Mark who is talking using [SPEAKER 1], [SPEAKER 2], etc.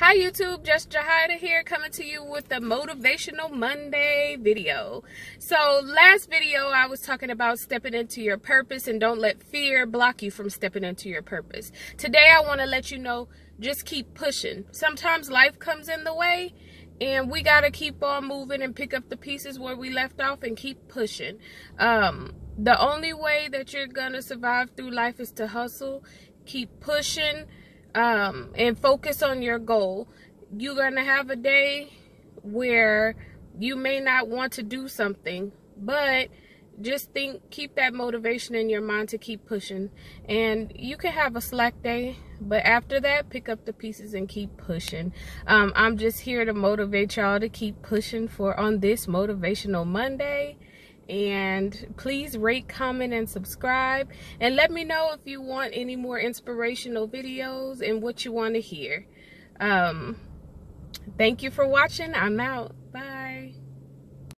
[SPEAKER 1] Hi YouTube, Just Jahida here coming to you with the Motivational Monday video. So last video I was talking about stepping into your purpose and don't let fear block you from stepping into your purpose. Today I want to let you know just keep pushing. Sometimes life comes in the way and we got to keep on moving and pick up the pieces where we left off and keep pushing. Um, the only way that you're going to survive through life is to hustle, keep pushing, um, and focus on your goal. You're going to have a day where you may not want to do something, but just think, keep that motivation in your mind to keep pushing. And you can have a slack day, but after that, pick up the pieces and keep pushing. Um, I'm just here to motivate y'all to keep pushing for on this Motivational Monday and please rate comment and subscribe. And let me know if you want any more inspirational videos and what you want to hear. Um thank you for watching. I'm out. Bye